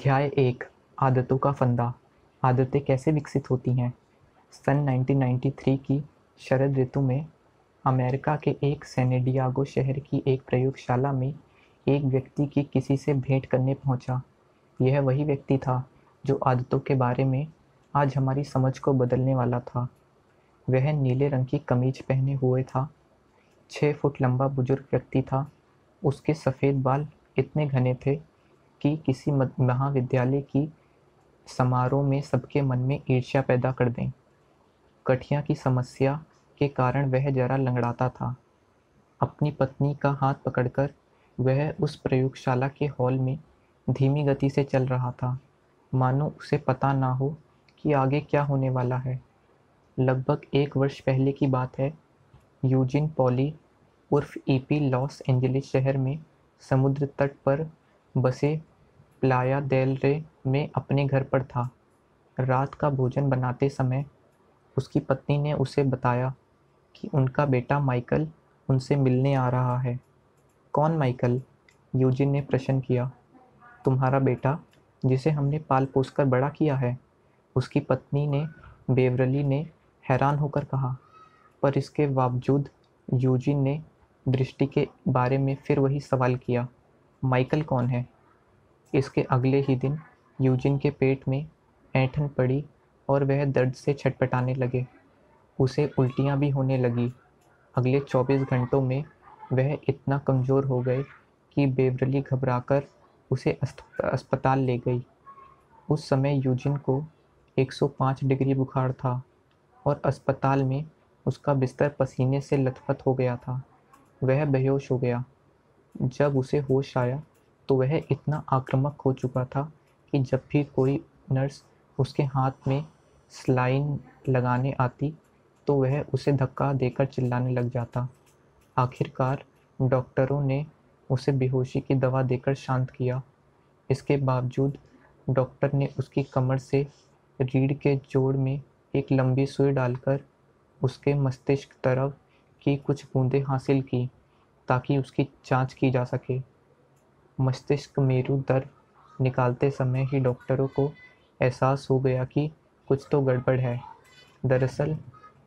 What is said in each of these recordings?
अध्याय एक, आदतों का फंदा। आदतें कैसे विकसित होती हैं? सन 1993 की शरद ऋतु में अमेरिका के एक सैनेडियागो शहर की एक प्रयोगशाला में एक व्यक्ति की किसी से भेंट करने पहुँचा। यह वही व्यक्ति था जो आदतों के बारे में आज हमारी समझ को बदलने वाला था। वह नीले रंग की कमीज पहने हुए था। छः फुट लंबा बुज़ुर्ग व्यक्ति था। उसके सफ़ेद बाल इतने घने थे कि किसी महाविद्यालय की समारोह में सबके मन में ईर्ष्या पैदा कर दें। कठिया की समस्या के कारण वह जरा लंगड़ाता था। अपनी पत्नी का हाथ पकड़कर वह उस प्रयोगशाला के हॉल में धीमी गति से चल रहा था। मानो उसे पता ना हो कि आगे क्या होने वाला है। लगभग एक वर्ष पहले की बात है। यूजिन पॉली उर्फ़ ईपी लॉस एंजलिस शहर में समुद्र तट पर बसे प्लाया देल रे में अपने घर पर था। रात का भोजन बनाते समय उसकी पत्नी ने उसे बताया कि उनका बेटा माइकल उनसे मिलने आ रहा है। कौन माइकल? यूजिन ने प्रश्न किया। तुम्हारा बेटा, जिसे हमने पाल पोस कर बड़ा किया है, उसकी पत्नी ने बेवरली ने हैरान होकर कहा। पर इसके बावजूद यूजिन ने दृष्टि के बारे में फिर वही सवाल किया, माइकल कौन है? इसके अगले ही दिन यूजिन के पेट में ऐंठन पड़ी और वह दर्द से छटपटाने लगे। उसे उल्टियाँ भी होने लगी। अगले 24 घंटों में वह इतना कमज़ोर हो गए कि बेवरली घबराकर उसे अस्पताल ले गई। उस समय यूजिन को 105 डिग्री बुखार था और अस्पताल में उसका बिस्तर पसीने से लथपथ हो गया था। वह बेहोश हो गया। जब उसे होश आया तो वह इतना आक्रामक हो चुका था कि जब भी कोई नर्स उसके हाथ में स्लाइन लगाने आती तो वह उसे धक्का देकर चिल्लाने लग जाता। आखिरकार डॉक्टरों ने उसे बेहोशी की दवा देकर शांत किया। इसके बावजूद डॉक्टर ने उसकी कमर से रीढ़ के जोड़ में एक लंबी सुई डालकर उसके मस्तिष्क तरफ़ की कुछ बूंदें हासिल की ताकि उसकी जाँच की जा सके। मस्तिष्क मेरु दर निकालते समय ही डॉक्टरों को एहसास हो गया कि कुछ तो गड़बड़ है। दरअसल,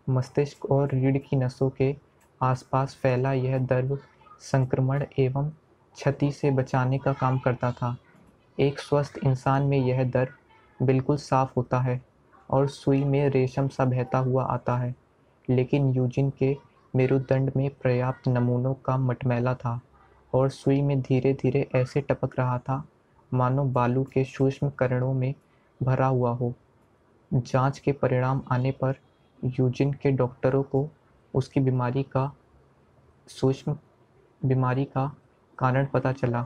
मस्तिष्क और रीढ़ की नसों के आसपास फैला यह दर्व संक्रमण एवं क्षति से बचाने का काम करता था। एक स्वस्थ इंसान में यह दर्व बिल्कुल साफ़ होता है और सुई में रेशम सा बहता हुआ आता है, लेकिन यूजिन के मेरुदंड में पर्याप्त नमूनों का मटमैला था। और सुई में धीरे धीरे ऐसे टपक रहा था, मानो बालू के सूक्ष्म करणों में भरा हुआ हो। जाँच के परिणाम आने पर यूजिन के डॉक्टरों को उसकी बीमारी का सूक्ष्म बीमारी का कारण पता चला।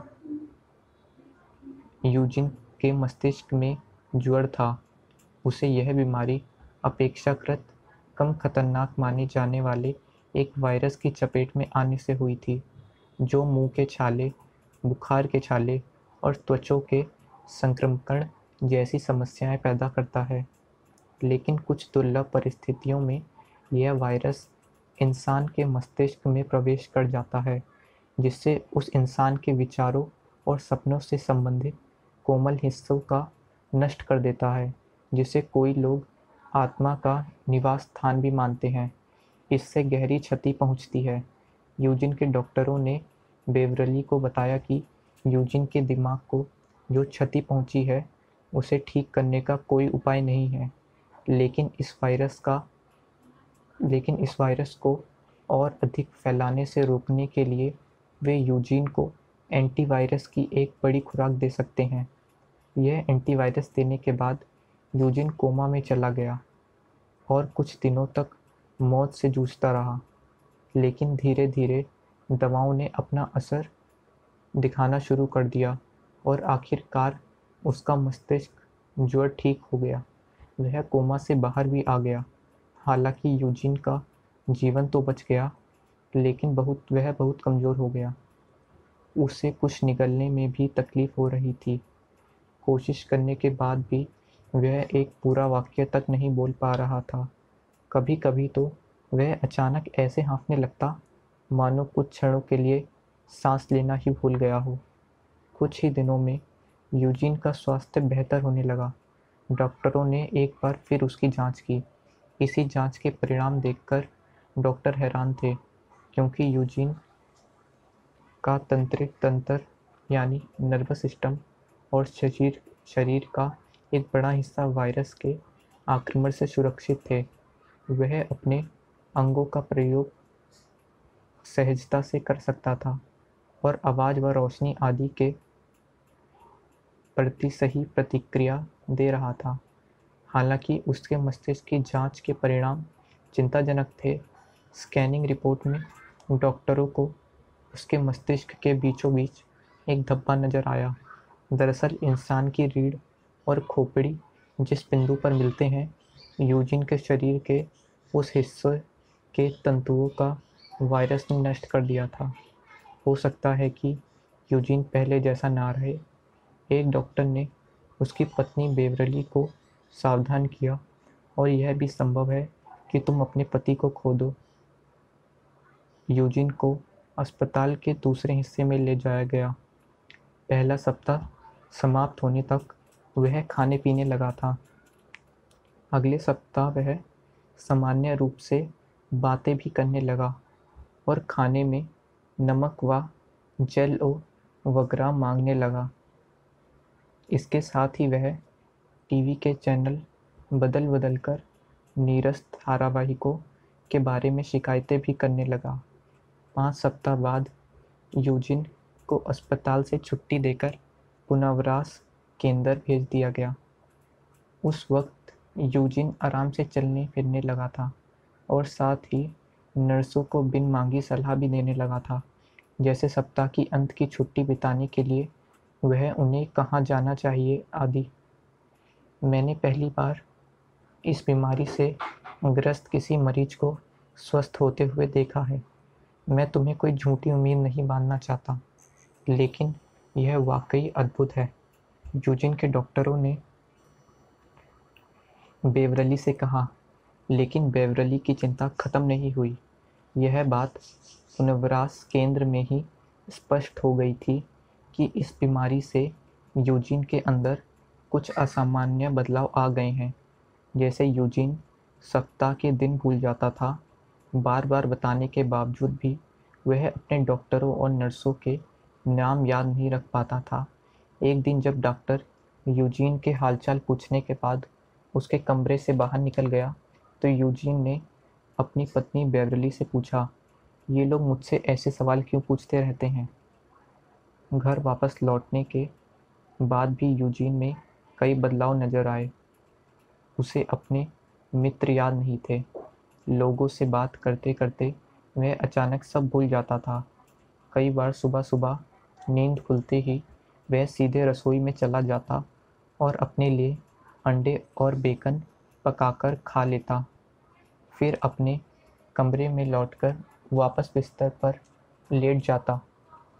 यूजिन के मस्तिष्क में ज्वर था। उसे यह बीमारी अपेक्षाकृत कम खतरनाक माने जाने वाले एक वायरस की चपेट में आने से हुई थी। जो मुँह के छाले, बुखार के छाले और त्वचों के संक्रमण जैसी समस्याएँ पैदा करता है। लेकिन कुछ दुर्लभ परिस्थितियों में यह वायरस इंसान के मस्तिष्क में प्रवेश कर जाता है, जिससे उस इंसान के विचारों और सपनों से संबंधित कोमल हिस्सों का नष्ट कर देता है, जिसे कोई लोग आत्मा का निवास स्थान भी मानते हैं। इससे गहरी क्षति पहुँचती है। यूजिन के डॉक्टरों ने बेवरली को बताया कि यूजिन के दिमाग को जो क्षति पहुँची है, उसे ठीक करने का कोई उपाय नहीं है। लेकिन इस वायरस का, लेकिन इस वायरस को और अधिक फैलाने से रोकने के लिए वे यूजिन को एंटीवायरस की एक बड़ी खुराक दे सकते हैं। यह एंटीवायरस देने के बाद यूजिन कोमा में चला गया और कुछ दिनों तक मौत से जूझता रहा। लेकिन धीरे धीरे दवाओं ने अपना असर दिखाना शुरू कर दिया और आखिरकार उसका मस्तिष्क ज्वर ठीक हो गया। वह कोमा से बाहर भी आ गया। हालाँकि यूजिन का जीवन तो बच गया, लेकिन बहुत, वह बहुत कमज़ोर हो गया। उसे कुछ निकलने में भी तकलीफ़ हो रही थी। कोशिश करने के बाद भी वह एक पूरा वाक्य तक नहीं बोल पा रहा था। कभी कभी तो वह अचानक ऐसे हाँफने लगता, मानो कुछ क्षणों के लिए सांस लेना ही भूल गया हो। कुछ ही दिनों में यूजीन का स्वास्थ्य बेहतर होने लगा। डॉक्टरों ने एक बार फिर उसकी जाँच की। इसी जाँच के परिणाम देखकर डॉक्टर हैरान थे, क्योंकि यूजीन का तंत्रिक तंत्र, यानी नर्वस सिस्टम और शरीर शरीर का एक बड़ा हिस्सा वायरस के आक्रमण से सुरक्षित थे। वह अपने अंगों का प्रयोग सहजता से कर सकता था और आवाज़ व रोशनी आदि के प्रति सही प्रतिक्रिया दे रहा था। हालाँकि उसके मस्तिष्क की जाँच के परिणाम चिंताजनक थे। स्कैनिंग रिपोर्ट में डॉक्टरों को उसके मस्तिष्क के बीचों बीच एक धब्बा नज़र आया। दरअसल इंसान की रीढ़ और खोपड़ी जिस बिंदु पर मिलते हैं, यूजिन के शरीर के उस हिस्से के तंतुओं का वायरस ने नष्ट कर दिया था। हो सकता है कि यूजिन पहले जैसा ना रहे। एक डॉक्टर ने उसकी पत्नी बेवरली को सावधान किया और यह भी संभव है कि तुम अपने पति को खो दो। यूजिन को अस्पताल के दूसरे हिस्से में ले जाया गया। पहला सप्ताह समाप्त होने तक वह खाने पीने लगा था। अगले सप्ताह वह सामान्य रूप से बातें भी करने लगा और खाने में नमक व जल वगैरह मांगने लगा। इसके साथ ही वह टीवी के चैनल बदल बदल कर नीरस धारावाहिकों के बारे में शिकायतें भी करने लगा। पाँच सप्ताह बाद यूजिन को अस्पताल से छुट्टी देकर पुनर्वास केंद्र भेज दिया गया। उस वक्त यूजिन आराम से चलने फिरने लगा था। और साथ ही नर्सों को बिन मांगी सलाह भी देने लगा था। जैसे सप्ताह की अंत की छुट्टी बिताने के लिए, वह उन्हें कहाँ जाना चाहिए आदि। मैंने पहली बार इस बीमारी से ग्रस्त किसी मरीज़ को स्वस्थ होते हुए देखा है। मैं तुम्हें कोई झूठी उम्मीद नहीं बांधना चाहता, लेकिन यह वाकई अद्भुत है। यूजिन के डॉक्टरों ने बेवरली से कहा लेकिन बेवरली की चिंता खत्म नहीं हुई। यह बात पुनर्वास केंद्र में ही स्पष्ट हो गई थी कि इस बीमारी से यूजिन के अंदर कुछ असामान्य बदलाव आ गए हैं। जैसे यूजिन सप्ताह के दिन भूल जाता था बार बार बताने के बावजूद भी वह अपने डॉक्टरों और नर्सों के नाम याद नहीं रख पाता था। एक दिन जब डॉक्टर यूजीन के हालचाल पूछने के बाद उसके कमरे से बाहर निकल गया तो यूजीन ने अपनी पत्नी बेवरली से पूछा, ये लोग मुझसे ऐसे सवाल क्यों पूछते रहते हैं? घर वापस लौटने के बाद भी यूजीन में कई बदलाव नज़र आए। उसे अपने मित्र याद नहीं थे। लोगों से बात करते करते वह अचानक सब भूल जाता था। कई बार सुबह सुबह नींद खुलते ही वह सीधे रसोई में चला जाता और अपने लिए अंडे और बेकन पकाकर खा लेता। फिर अपने कमरे में लौटकर वापस बिस्तर पर लेट जाता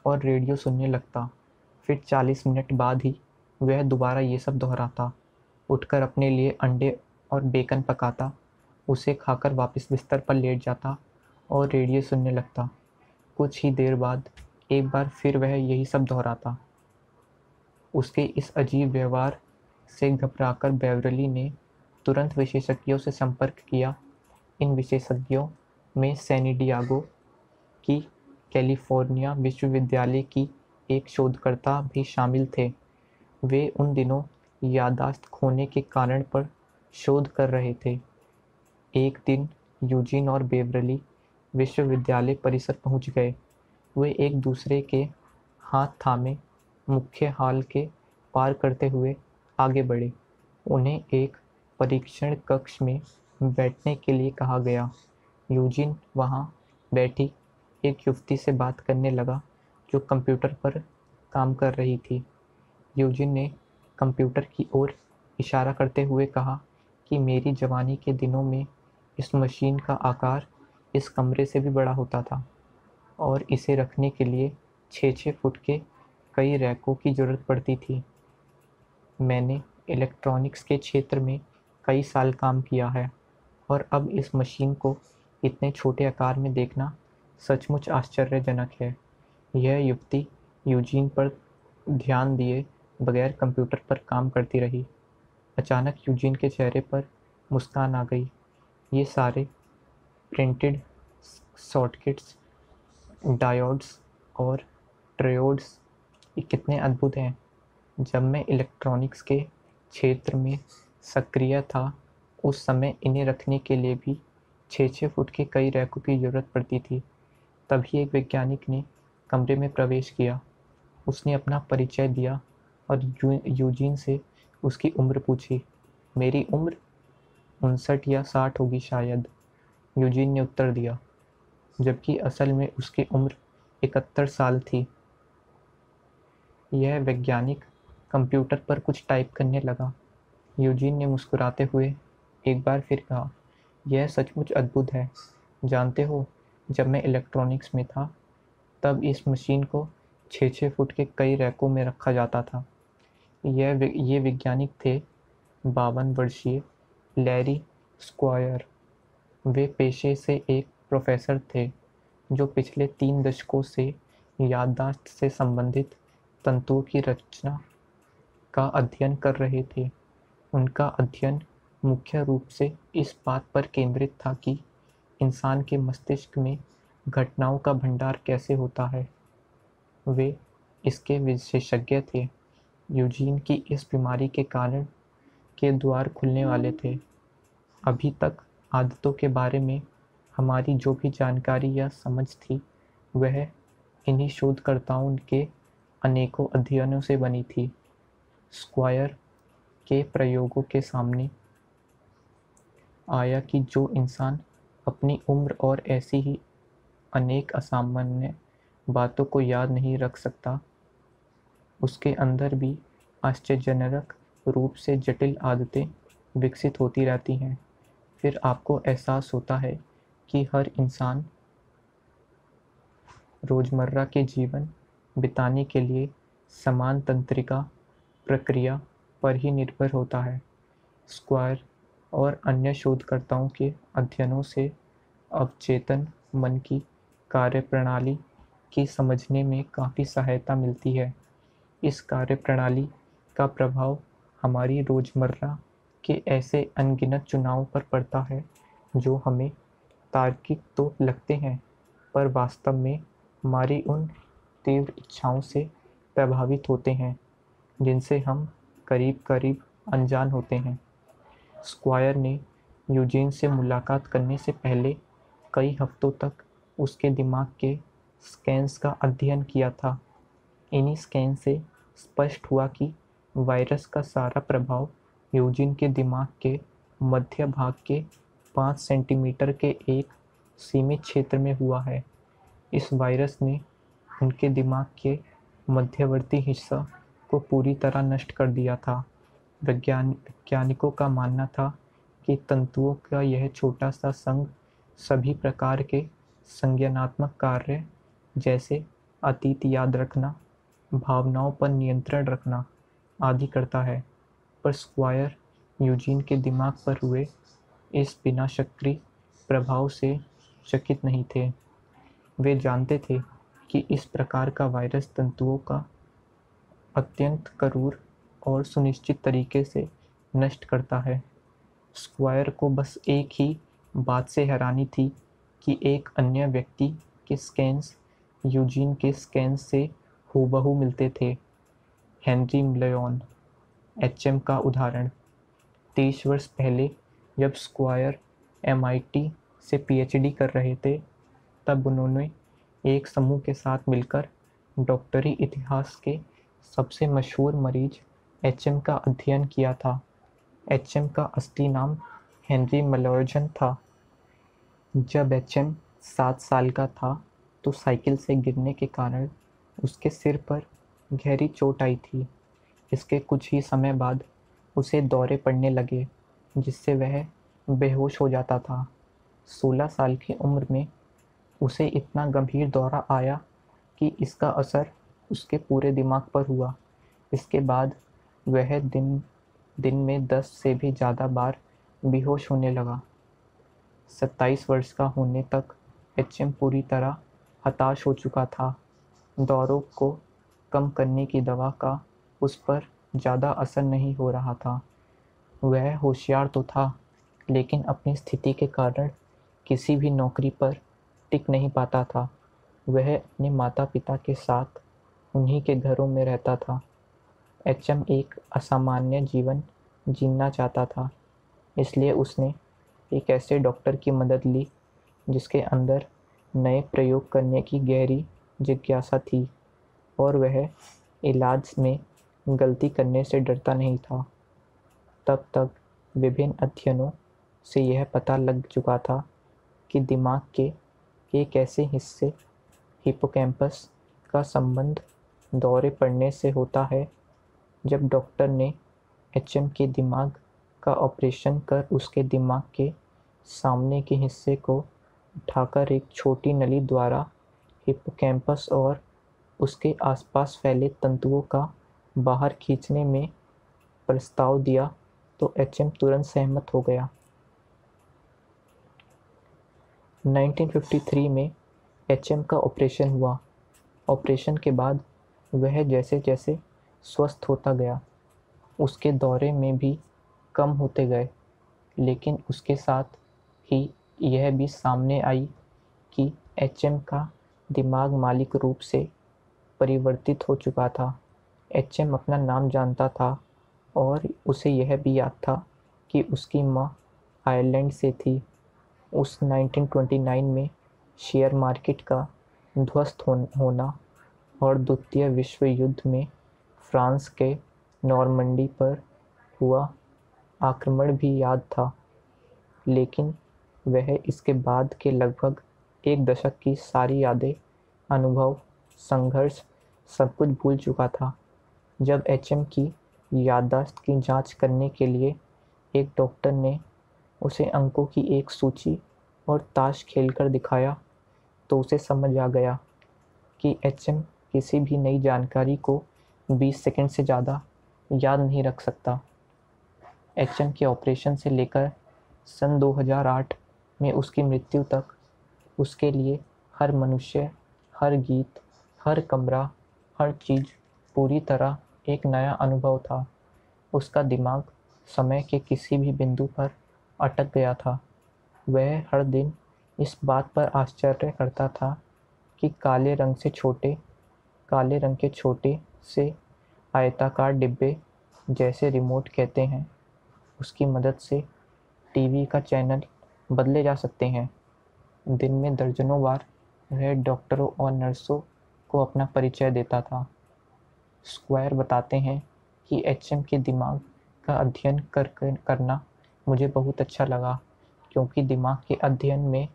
और रेडियो सुनने लगता। फिर 40 मिनट बाद ही वह दोबारा ये सब दोहराता। उठकर अपने लिए अंडे और बेकन पकाता। उसे खाकर वापस बिस्तर पर लेट जाता और रेडियो सुनने लगता। कुछ ही देर बाद एक बार फिर वह यही सब दोहराता। उसके इस अजीब व्यवहार से घबराकर बेवरली ने तुरंत विशेषज्ञों से संपर्क किया। इन विशेषज्ञों में सैनिडियागो की कैलिफ़ोर्निया विश्वविद्यालय की एक शोधकर्ता भी शामिल थे। वे उन दिनों यादाश्त खोने के कारण पर शोध कर रहे थे। एक दिन यूजिन और बेवरली विश्वविद्यालय परिसर पहुँच गए। वे एक दूसरे के हाथ थामे मुख्य हाल के पार करते हुए आगे बढ़े। उन्हें एक परीक्षण कक्ष में बैठने के लिए कहा गया। यूजिन वहाँ बैठी एक युवती से बात करने लगा, जो कंप्यूटर पर काम कर रही थी। यूजिन ने कंप्यूटर की ओर इशारा करते हुए कहा कि मेरी जवानी के दिनों में इस मशीन का आकार इस कमरे से भी बड़ा होता था और इसे रखने के लिए छः छः फुट के कई रैकों की ज़रूरत पड़ती थी। मैंने इलेक्ट्रॉनिक्स के क्षेत्र में कई साल काम किया है और अब इस मशीन को इतने छोटे आकार में देखना सचमुच आश्चर्यजनक है। यह युवती यूजीन पर ध्यान दिए बगैर कंप्यूटर पर काम करती रही। अचानक यूजीन के चेहरे पर मुस्कान आ गई। ये सारे प्रिंटेड शॉर्टकिट्स, डायोड्स और ट्रेयोड्स ये कितने अद्भुत हैं। जब मैं इलेक्ट्रॉनिक्स के क्षेत्र में सक्रिय था। उस समय इन्हें रखने के लिए भी छः छः फुट के कई रैकों की ज़रूरत पड़ती थी। तभी एक वैज्ञानिक ने कमरे में प्रवेश किया। उसने अपना परिचय दिया और यू, यूजीन से उसकी उम्र पूछी। मेरी उम्र उनसठ या साठ होगी शायद यूजीन ने उत्तर दिया जबकि असल में उसकी उम्र इकहत्तर साल थी। यह वैज्ञानिक कंप्यूटर पर कुछ टाइप करने लगा। यूजीन ने मुस्कुराते हुए एक बार फिर कहा, यह सचमुच अद्भुत है। जानते हो, जब मैं इलेक्ट्रॉनिक्स में था, तब इस मशीन को छः छः फुट के कई रैकों में रखा जाता था। यह ये वैज्ञानिक थे बावन वर्षीय लैरी स्क्वायर। वे पेशे से एक प्रोफेसर थे, जो पिछले तीन दशकों से याददाश्त से संबंधित तंतुओं की रचना का अध्ययन कर रहे थे। उनका अध्ययन मुख्य रूप से इस बात पर केंद्रित था कि इंसान के मस्तिष्क में घटनाओं का भंडार कैसे होता है। वे इसके विशेषज्ञ थे। यूजीन की इस बीमारी के कारण के द्वार खुलने वाले थे। अभी तक आदतों के बारे में हमारी जो भी जानकारी या समझ थी, वह इन्हीं शोधकर्ताओं के अनेकों अध्ययनों से बनी थी। स्क्वायर के प्रयोगों के सामने आया कि जो इंसान अपनी उम्र और ऐसी ही अनेक असामान्य बातों को याद नहीं रख सकता, उसके अंदर भी आश्चर्यजनक रूप से जटिल आदतें विकसित होती रहती हैं। फिर आपको एहसास होता है कि हर इंसान रोज़मर्रा के जीवन बिताने के लिए समान तंत्रिका, प्रक्रिया पर ही निर्भर होता है। स्क्वायर और अन्य शोधकर्ताओं के अध्ययनों से अवचेतन मन की कार्यप्रणाली की समझने में काफ़ी सहायता मिलती है। इस कार्यप्रणाली का प्रभाव हमारी रोज़मर्रा के ऐसे अनगिनत चुनावों पर पड़ता है, जो हमें तार्किक तो लगते हैं, पर वास्तव में हमारी उन तीव्र इच्छाओं से प्रभावित होते हैं, जिनसे हम करीब करीब अनजान होते हैं। स्क्वायर ने यूजीन से मुलाकात करने से पहले कई हफ्तों तक उसके दिमाग के स्कैन्स का अध्ययन किया था। इन्हीं स्कैन से स्पष्ट हुआ कि वायरस का सारा प्रभाव यूजिन के दिमाग के मध्य भाग के पाँच सेंटीमीटर के एक सीमित क्षेत्र में हुआ है। इस वायरस ने उनके दिमाग के मध्यवर्ती हिस्सा को पूरी तरह नष्ट कर दिया था। वैज्ञान वैज्ञानिकों का मानना था कि तंतुओं का यह छोटा सा संघ सभी प्रकार के संज्ञानात्मक कार्य जैसे अतीत याद रखना, भावनाओं पर नियंत्रण रखना आदि करता है। पर स्क्वायर यूजीन के दिमाग पर हुए इस बिना शक्री प्रभाव से चकित नहीं थे। वे जानते थे कि इस प्रकार का वायरस तंतुओं का अत्यंत करूर और सुनिश्चित तरीके से नष्ट करता है। स्क्वायर को बस एक ही बात से हैरानी थी कि एक अन्य व्यक्ति के स्कैन्स, यूजीन के स्कैन्स से हूबहू मिलते थे। हेनरी मलयोन एच का उदाहरण। तेईस वर्ष पहले जब स्क्वायर एमआईटी से पीएचडी कर रहे थे, तब उन्होंने एक समूह के साथ मिलकर डॉक्टरी इतिहास के सबसे मशहूर मरीज़ एचएम का अध्ययन किया था। एचएम का असली नाम हेनरी मलोर्जन था। जब एच एम सात साल का था तो साइकिल से गिरने के कारण उसके सिर पर गहरी चोट आई थी। इसके कुछ ही समय बाद उसे दौरे पड़ने लगे, जिससे वह बेहोश हो जाता था। सोलह साल की उम्र में उसे इतना गंभीर दौरा आया कि इसका असर उसके पूरे दिमाग पर हुआ। इसके बाद वह दिन दिन में दस से भी ज़्यादा बार बेहोश होने लगा। सत्ताईस वर्ष का होने तक एचएम पूरी तरह हताश हो चुका था। दौरों को कम करने की दवा का उस पर ज़्यादा असर नहीं हो रहा था। वह होशियार तो था, लेकिन अपनी स्थिति के कारण किसी भी नौकरी पर टिक नहीं पाता था। वह अपने माता पिता के साथ उन्हीं के घरों में रहता था। एच एम एक असामान्य जीवन जीना चाहता था, इसलिए उसने एक ऐसे डॉक्टर की मदद ली, जिसके अंदर नए प्रयोग करने की गहरी जिज्ञासा थी, और वह इलाज में गलती करने से डरता नहीं था। तब तक विभिन्न अध्ययनों से यह पता लग चुका था कि दिमाग के एक ऐसे हिस्से हिपोकैम्पस का संबंध दौरे पड़ने से होता है, जब डॉक्टर ने एचएम के दिमाग का ऑपरेशन कर उसके दिमाग के सामने के हिस्से को उठाकर एक छोटी नली द्वारा हिपोकैम्पस और उसके आसपास फैले तंतुओं का बाहर खींचने में प्रस्ताव दिया तो एचएम तुरंत सहमत हो गया। 1953 में एचएम का ऑपरेशन हुआ। ऑपरेशन के बाद वह जैसे जैसे स्वस्थ होता गया, उसके दौरे में भी कम होते गए। लेकिन उसके साथ ही यह भी सामने आई कि एचएम का दिमाग मालिक रूप से परिवर्तित हो चुका था। एचएम अपना नाम जानता था और उसे यह भी याद था कि उसकी माँ आयरलैंड से थी। उस 1929 में शेयर मार्केट का ध्वस्त होना और द्वितीय विश्व युद्ध में फ्रांस के नॉर्मंडी पर हुआ आक्रमण भी याद था, लेकिन वह इसके बाद के लगभग एक दशक की सारी यादें, अनुभव, संघर्ष सब कुछ भूल चुका था। जब एचएम की याददाश्त की जाँच करने के लिए एक डॉक्टर ने उसे अंकों की एक सूची और ताश खेलकर दिखाया तो उसे समझ आ गया कि एचएम किसी भी नई जानकारी को 20 सेकंड से ज़्यादा याद नहीं रख सकता। एच के ऑपरेशन से लेकर सन 2008 में उसकी मृत्यु तक, उसके लिए हर मनुष्य, हर गीत, हर कमरा, हर चीज़ पूरी तरह एक नया अनुभव था। उसका दिमाग समय के किसी भी बिंदु पर अटक गया था। वह हर दिन इस बात पर आश्चर्य करता था कि काले रंग से छोटे काले रंग के छोटे से आयताकार डिब्बे जैसे रिमोट कहते हैं। उसकी मदद से टीवी का चैनल बदले जा सकते हैं। दिन में दर्जनों बार वह डॉक्टरों और नर्सों को अपना परिचय देता था। स्क्वायर बताते हैं कि एचएम के दिमाग का अध्ययन कर, कर करना मुझे बहुत अच्छा लगा क्योंकि दिमाग के अध्ययन में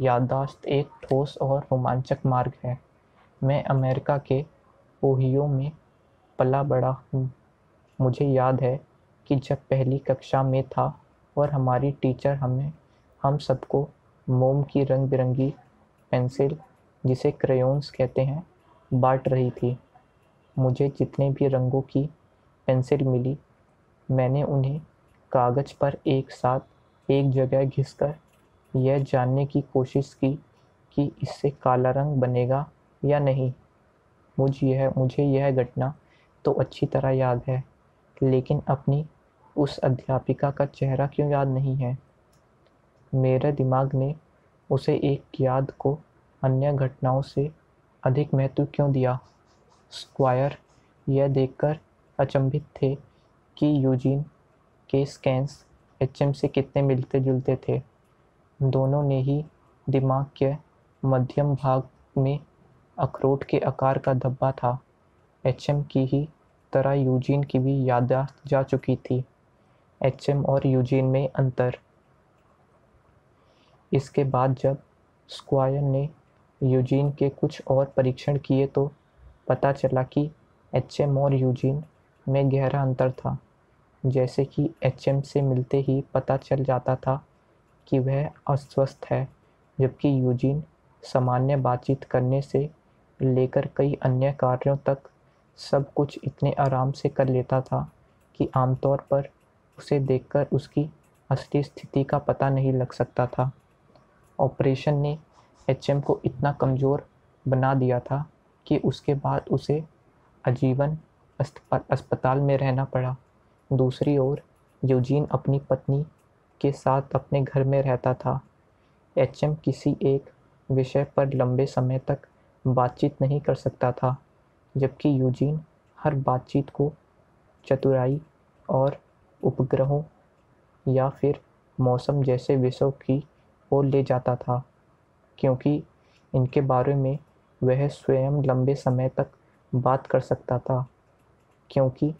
याददाश्त एक ठोस और रोमांचक मार्ग है। मैं अमेरिका के ओहियो में पला बड़ा हूँ। मुझे याद है कि जब पहली कक्षा में था और हमारी टीचर हमें, हम सबको मोम की रंग बिरंगी पेंसिल, जिसे क्रेयॉन्स कहते हैं, बांट रही थी। मुझे जितने भी रंगों की पेंसिल मिली, मैंने उन्हें कागज़ पर एक साथ, एक जगह घिसकर, यह जानने की कोशिश की कि इससे काला रंग बनेगा या नहीं? मुझ यह, मुझे यह घटना तो अच्छी तरह याद है, लेकिन अपनी उस अध्यापिका का चेहरा क्यों याद नहीं है? मेरे दिमाग ने उसे एक याद को अन्य घटनाओं से अधिक महत्व क्यों दिया? स्क्वायर यह देखकर अचंभित थे कि यूजीन के स्कैंस एच से कितने मिलते जुलते थे। दोनों ने ही दिमाग के मध्यम भाग में अखरोट के आकार का धब्बा था। एचएम की ही तरह यूजीन की भी यादाश्त जा चुकी थी। एचएम और यूजीन में अंतर। इसके बाद जब स्क्वायर ने यूजीन के कुछ और परीक्षण किए तो पता चला कि एचएम और यूजीन में गहरा अंतर था। जैसे कि एचएम से मिलते ही पता चल जाता था कि वह अस्वस्थ है, जबकि यूजीन सामान्य बातचीत करने से लेकर कई अन्य कार्यों तक सब कुछ इतने आराम से कर लेता था कि आमतौर पर उसे देखकर उसकी असली स्थिति का पता नहीं लग सकता था। ऑपरेशन ने एचएम को इतना कमज़ोर बना दिया था कि उसके बाद उसे आजीवन अस्पताल में रहना पड़ा। दूसरी ओर, यूजीन अपनी पत्नी के साथ अपने घर में रहता था। एचएम किसी एक विषय पर लंबे समय तक बातचीत नहीं कर सकता था, जबकि यूजीन हर बातचीत को चतुराई और उपग्रहों या फिर मौसम जैसे विषयों की ओर ले जाता था, क्योंकि इनके बारे में वह स्वयं लंबे समय तक बात कर सकता था, क्योंकि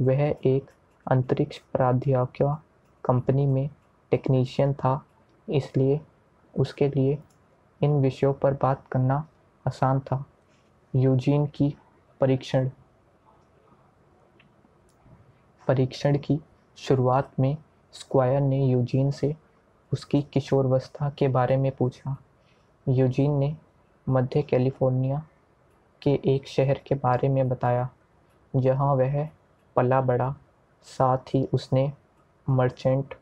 वह एक अंतरिक्ष प्राध्यापक कंपनी में टेक्नीशियन था, इसलिए उसके लिए इन विषयों पर बात करना आसान था। यूजीन की परीक्षण परीक्षण की शुरुआत में स्क्वायर ने यूजीन से उसकी किशोरवस्था के बारे में पूछा। यूजीन ने मध्य कैलिफ़ोर्निया के एक शहर के बारे में बताया, जहाँ वह पला बड़ा। साथ ही उसने मर्चेंट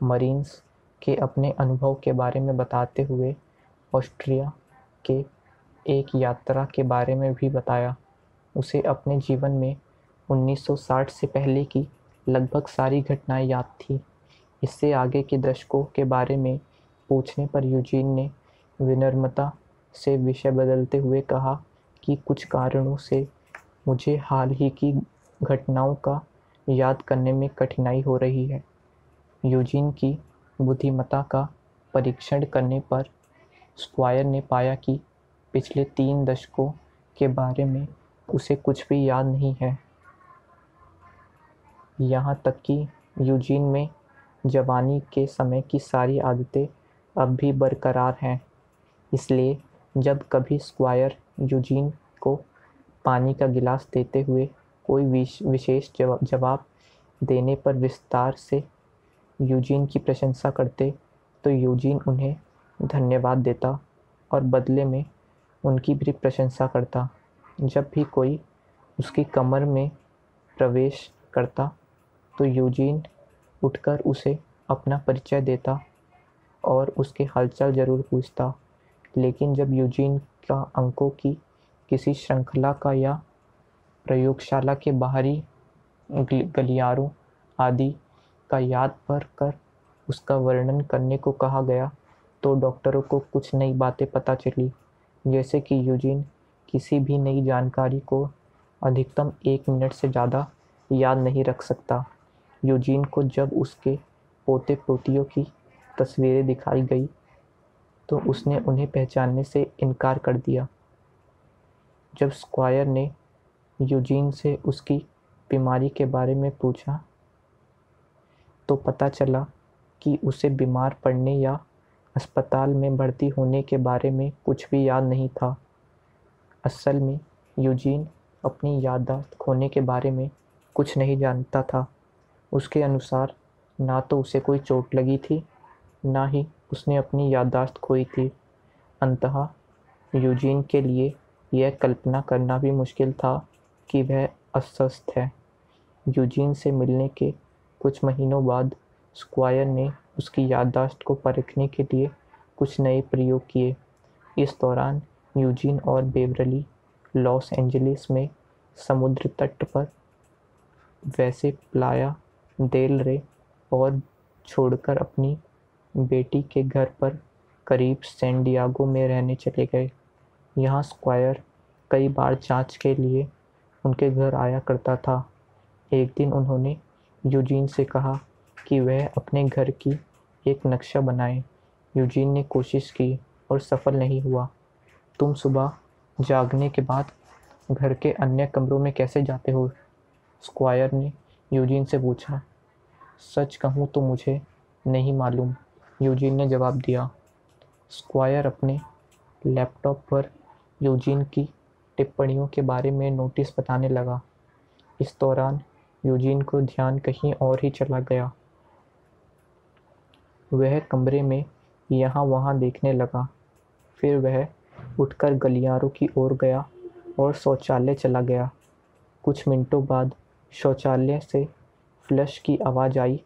मरीन्स के अपने अनुभव के बारे में बताते हुए ऑस्ट्रिया के एक यात्रा के बारे में भी बताया। उसे अपने जीवन में 1960 से पहले की लगभग सारी घटनाएँ याद थी। इससे आगे के दशकों के बारे में पूछने पर यूजीन ने विनम्रता से विषय बदलते हुए कहा कि कुछ कारणों से मुझे हाल ही की घटनाओं का याद करने में कठिनाई हो रही है। यूजीन की बुद्धिमत्ता का परीक्षण करने पर स्क्वायर ने पाया कि पिछले तीन दशकों के बारे में उसे कुछ भी याद नहीं है। यहाँ तक कि यूजीन में जवानी के समय की सारी आदतें अब भी बरकरार हैं। इसलिए जब कभी स्क्वायर यूजीन को पानी का गिलास देते हुए कोई विशेष जवाब देने पर विस्तार से यूजीन की प्रशंसा करते तो यूजीन उन्हें धन्यवाद देता और बदले में उनकी भी प्रशंसा करता। जब भी कोई उसकी कमर में प्रवेश करता तो यूजीन उठकर उसे अपना परिचय देता और उसके हालचाल ज़रूर पूछता। लेकिन जब यूजीन का अंकों की किसी श्रृंखला का या प्रयोगशाला के बाहरी गलियारों आदि का याद पर कर उसका वर्णन करने को कहा गया तो डॉक्टरों को कुछ नई बातें पता चली। जैसे कि यूजीन, किसी भी नई जानकारी को अधिकतम एक मिनट से ज़्यादा याद नहीं रख सकता। यूजीन को जब उसके पोते पोतियों की तस्वीरें दिखाई गई तो उसने उन्हें पहचानने से इनकार कर दिया। जब स्क्वायर ने यूजीन से उसकी बीमारी के बारे में पूछा तो पता चला कि उसे बीमार पड़ने या अस्पताल में भर्ती होने के बारे में कुछ भी याद नहीं था। असल में, यूजीन अपनी याददाश्त खोने के बारे में कुछ नहीं जानता था। उसके अनुसार, ना तो उसे कोई चोट लगी थी, ना ही उसने अपनी याददाश्त खोई थी। अंतः यूजीन के लिए यह कल्पना करना भी मुश्किल था कि वह अस्वस्थ है। यूजीन से मिलने के कुछ महीनों बाद स्क्वायर ने उसकी याददाश्त को परखने के लिए कुछ नए प्रयोग किए। इस दौरान यूजीन और बेवरली लॉस एंजलिस में समुद्र तट पर वैसे प्लाया देल रे और छोड़कर अपनी बेटी के घर पर करीब सैन डियागो में रहने चले गए। यहाँ स्क्वायर कई बार जाँच के लिए उनके घर आया करता था। एक दिन उन्होंने यूजीन से कहा कि वह अपने घर की एक नक्शा बनाए। यूजीन ने कोशिश की और सफल नहीं हुआ। तुम सुबह जागने के बाद घर के अन्य कमरों में कैसे जाते हो? स्क्वायर ने यूजीन से पूछा। सच कहूँ तो मुझे नहीं मालूम, यूजीन ने जवाब दिया। स्क्वायर अपने लैपटॉप पर यूजीन की टिप्पणियों के बारे में नोटिस बताने लगा। इस दौरान यूजीन को ध्यान कहीं और ही चला गया। वह कमरे में यहाँ वहाँ देखने लगा। फिर वह उठकर गलियारों की ओर गया और शौचालय चला गया। कुछ मिनटों बाद शौचालय से फ्लश की आवाज़ आई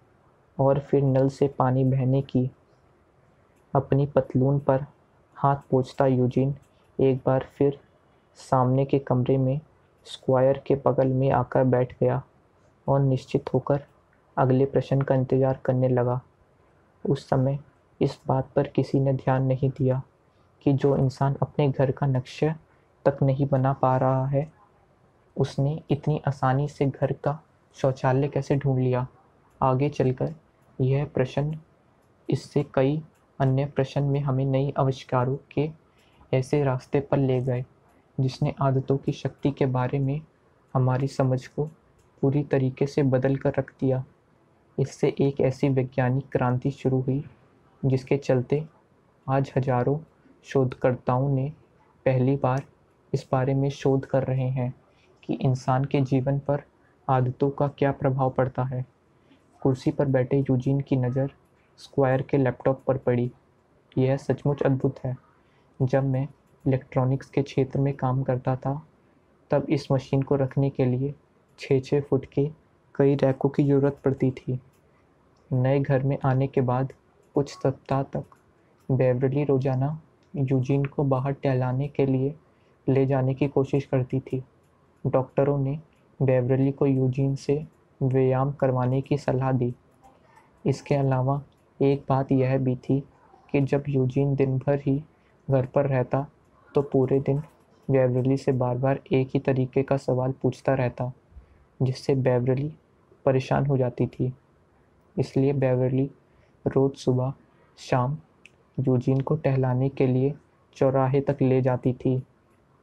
और फिर नल से पानी बहने की। अपनी पतलून पर हाथ पोंछता यूजिन एक बार फिर सामने के कमरे में स्क्वायर के बगल में आकर बैठ गया और निश्चित होकर अगले प्रश्न का इंतज़ार करने लगा। उस समय इस बात पर किसी ने ध्यान नहीं दिया कि जो इंसान अपने घर का नक्शा तक नहीं बना पा रहा है, उसने इतनी आसानी से घर का शौचालय कैसे ढूंढ लिया? आगे चलकर यह प्रश्न, इससे कई अन्य प्रश्न में हमें नई आविष्कारों के ऐसे रास्ते पर ले गए, जिसने आदतों की शक्ति के बारे में हमारी समझ को पूरी तरीके से बदल कर रख दिया। इससे एक ऐसी वैज्ञानिक क्रांति शुरू हुई, जिसके चलते आज हज़ारों शोधकर्ताओं ने पहली बार इस बारे में शोध कर रहे हैं कि इंसान के जीवन पर आदतों का क्या प्रभाव पड़ता है। कुर्सी पर बैठे यूजीन की नज़र स्क्वायर के लैपटॉप पर पड़ी। यह सचमुच अद्भुत है। जब मैं इलेक्ट्रॉनिक्स के क्षेत्र में काम करता था, तब इस मशीन को रखने के लिए छः छः फुट के कई रैकों की ज़रूरत पड़ती थी। नए घर में आने के बाद कुछ सप्ताह तक बेवरली रोज़ाना यूजीन को बाहर टहलाने के लिए ले जाने की कोशिश करती थी। डॉक्टरों ने बेवरली को यूजीन से व्यायाम करवाने की सलाह दी। इसके अलावा एक बात यह भी थी कि जब यूजीन दिन भर ही घर पर रहता तो पूरे दिन बेवरली से बार बार एक ही तरीके का सवाल पूछता रहता, जिससे बेवरली परेशान हो जाती थी। इसलिए बेवरली रोज़ सुबह, शाम यूजीन को टहलाने के लिए चौराहे तक ले जाती थी।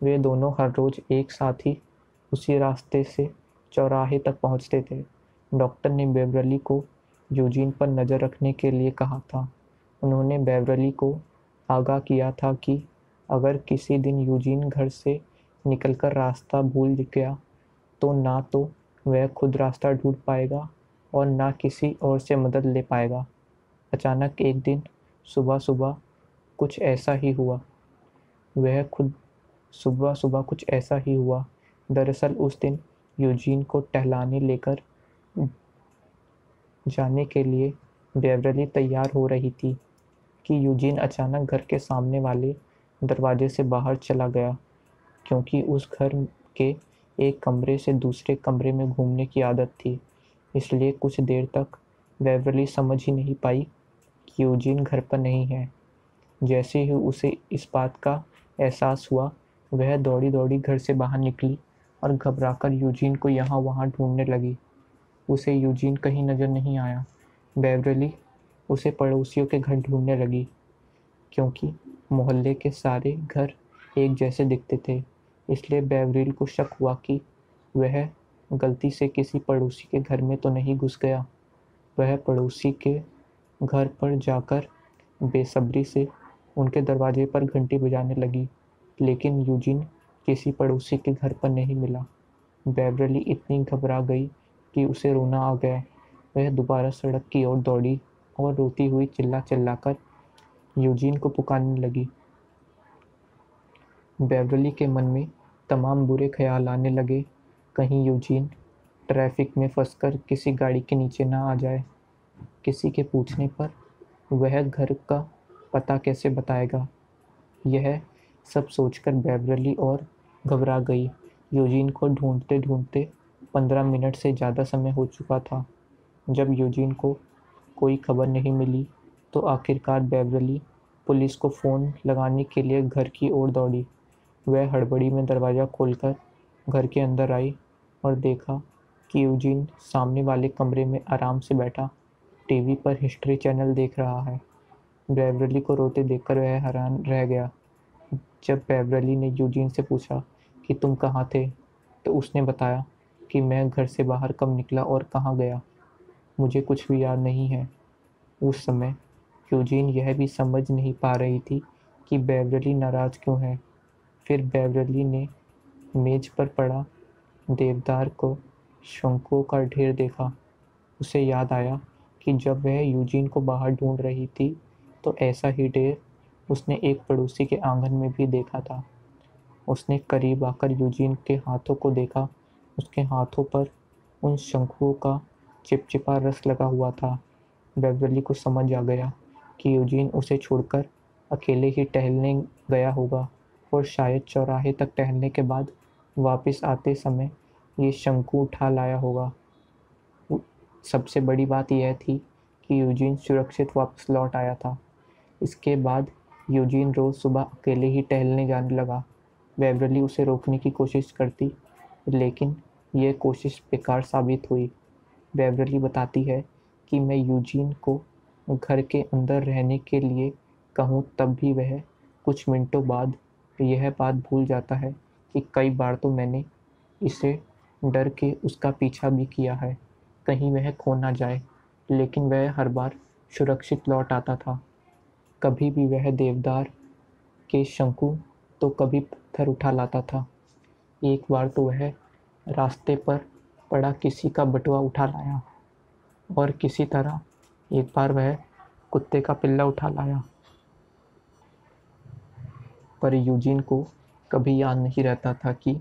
वे दोनों हर रोज़ एक साथ ही उसी रास्ते से चौराहे तक पहुँचते थे। डॉक्टर ने बेवरली को यूजीन पर नज़र रखने के लिए कहा था। उन्होंने बेवरली को आगाह किया था कि अगर किसी दिन यूजीन घर से निकलकर रास्ता भूल गया तो ना तो वह खुद रास्ता ढूंढ पाएगा और ना किसी और से मदद ले पाएगा। अचानक एक दिन सुबह सुबह कुछ ऐसा ही हुआ। वह खुद सुबह सुबह कुछ ऐसा ही हुआ। दरअसल उस दिन यूजीन को टहलाने लेकर जाने के लिए बेवरली तैयार हो रही थी कि यूजीन अचानक घर के सामने वाले दरवाजे से बाहर चला गया, क्योंकि उस घर के एक कमरे से दूसरे कमरे में घूमने की आदत थी, इसलिए कुछ देर तक बेवरली समझ ही नहीं पाई कि यूजीन घर पर नहीं है। जैसे ही उसे इस बात का एहसास हुआ, वह दौड़ी दौड़ी घर से बाहर निकली और घबराकर यूजीन को यहाँ वहाँ ढूँढने लगी। उसे यूजीन कहीं नज़र नहीं आया। बेवरली उसे पड़ोसियों के घर ढूँढने लगी, क्योंकि मोहल्ले के सारे घर एक जैसे दिखते थे। इसलिए बेवरिल को शक हुआ कि वह गलती से किसी पड़ोसी के घर में तो नहीं घुस गया। वह पड़ोसी के घर पर जाकर बेसब्री से उनके दरवाजे पर घंटी बजाने लगी, लेकिन यूजिन किसी पड़ोसी के घर पर नहीं मिला। बेवरली इतनी घबरा गई कि उसे रोना आ गया। वह दोबारा सड़क की ओर दौड़ी और रोती हुई चिल्ला चिल्ला कर यूजीन को पुकारने लगी। बेवरली के मन में तमाम बुरे ख्याल आने लगे। कहीं यूजीन ट्रैफ़िक में फंसकर किसी गाड़ी के नीचे ना आ जाए, किसी के पूछने पर, वह घर का पता कैसे बताएगा? यह सब सोचकर बेवरली और घबरा गई। यूजीन को ढूंढते ढूंढते पंद्रह मिनट से ज़्यादा समय हो चुका था। जब यूजीन को कोई खबर नहीं मिली तो आखिरकार बेवरली पुलिस को फ़ोन लगाने के लिए घर की ओर दौड़ी। वह हड़बड़ी में दरवाज़ा खोलकर घर के अंदर आई और देखा कि यूजीन सामने वाले कमरे में आराम से बैठा टीवी पर हिस्ट्री चैनल देख रहा है। बेवरली को रोते देखकर वह हैरान रह गया। जब बेवरली ने यूजीन से पूछा कि तुम कहाँ थे तो उसने बताया कि मैं घर से बाहर कब निकला और कहाँ गया। मुझे कुछ भी याद नहीं है। उस समय यूजीन यह भी समझ नहीं पा रही थी कि बेवरली नाराज़ क्यों है। फिर बेवरली ने मेज पर पड़ा, देवदार को शंकुओं का ढेर देखा। उसे याद आया कि जब वह यूजीन को बाहर ढूंढ रही थी तो ऐसा ही ढेर उसने एक पड़ोसी के आँगन में भी देखा था। उसने करीब आकर यूजीन के हाथों को देखा। उसके हाथों पर उन शंकुओं का चिपचिपा रस लगा हुआ था। बेवरली को समझ आ गया कि यूजीन उसे छोड़कर अकेले ही टहलने गया होगा। और शायद चौराहे तक टहलने के बाद वापस आते समय ये शंकु उठा लाया होगा। सबसे बड़ी बात यह थी कि यूजीन सुरक्षित वापस लौट आया था। इसके बाद यूजीन रोज़ सुबह अकेले ही टहलने जाने लगा। वेवरली उसे रोकने की कोशिश करती, लेकिन यह कोशिश बेकार साबित हुई। बेवरली बताती है कि मैं यूजीन को घर के अंदर रहने के लिए कहूँ तब भी वह कुछ मिनटों बाद यह बात भूल जाता है कि कई बार तो मैंने इसे डर के उसका पीछा भी किया है। कहीं वह खो ना जाए, लेकिन वह हर बार सुरक्षित लौट आता था। कभी भी वह देवदार के शंकु तो कभी पत्थर उठा लाता था। एक बार तो वह रास्ते पर पड़ा किसी का बटुआ उठा लाया और किसी तरह एक बार वह कुत्ते का पिल्ला उठा लाया। पर यूजीन को कभी याद नहीं रहता था कि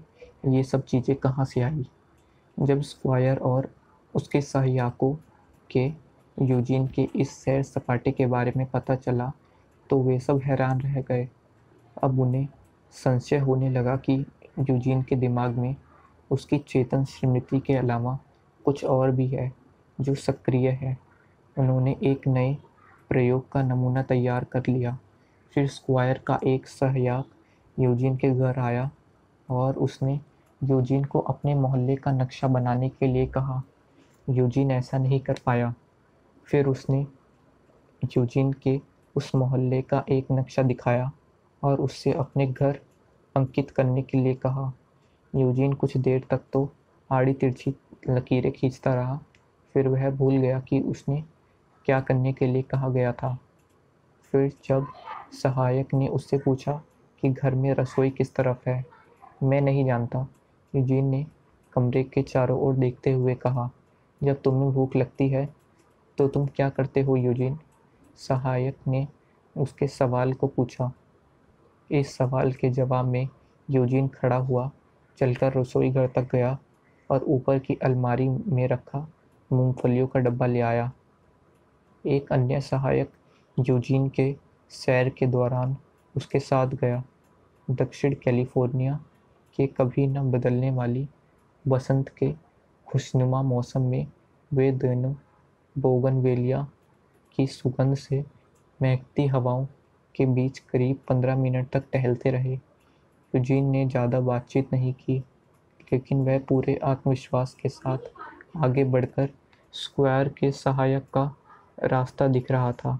ये सब चीज़ें कहाँ से आई। जब स्क्वायर और उसके सहायकों के यूजीन के इस सैर सपाटे के बारे में पता चला तो वे सब हैरान रह गए। अब उन्हें संशय होने लगा कि यूजीन के दिमाग में उसकी चेतन स्मृति के अलावा कुछ और भी है जो सक्रिय है। उन्होंने एक नए प्रयोग का नमूना तैयार कर लिया। फिर स्क्वायर का एक सहायक यूजीन के घर आया और उसने यूजीन को अपने मोहल्ले का नक्शा बनाने के लिए कहा। यूजीन ऐसा नहीं कर पाया। फिर उसने यूजिन के उस मोहल्ले का एक नक्शा दिखाया और उससे अपने घर अंकित करने के लिए कहा। यूजीन कुछ देर तक तो आड़ी तिरछी लकीरें खींचता रहा। फिर वह भूल गया कि उसने क्या करने के लिए कहा गया था। फिर जब सहायक ने उससे पूछा कि घर में रसोई किस तरफ़ है, मैं नहीं जानता। यूजीन ने कमरे के चारों ओर देखते हुए कहा, जब तुम्हें भूख लगती है तो तुम क्या करते हो यूजीन? सहायक ने उसके सवाल को पूछा। इस सवाल के जवाब में यूजीन खड़ा हुआ, चलकर रसोई घर तक गया और ऊपर की अलमारी में रखा मूंगफलियों का डब्बा ले आया। एक अन्य सहायक यूजीन के सैर के दौरान उसके साथ गया। दक्षिण कैलिफ़ोर्निया के कभी न बदलने वाली बसंत के खुशनुमा मौसम में वे दोनों बोगनवेलिया की सुगंध से महकती हवाओं के बीच करीब पंद्रह मिनट तक टहलते रहे। यूजीन ने ज़्यादा बातचीत नहीं की, लेकिन वह पूरे आत्मविश्वास के साथ आगे बढ़कर स्क्वायर के सहायक का रास्ता दिख रहा था।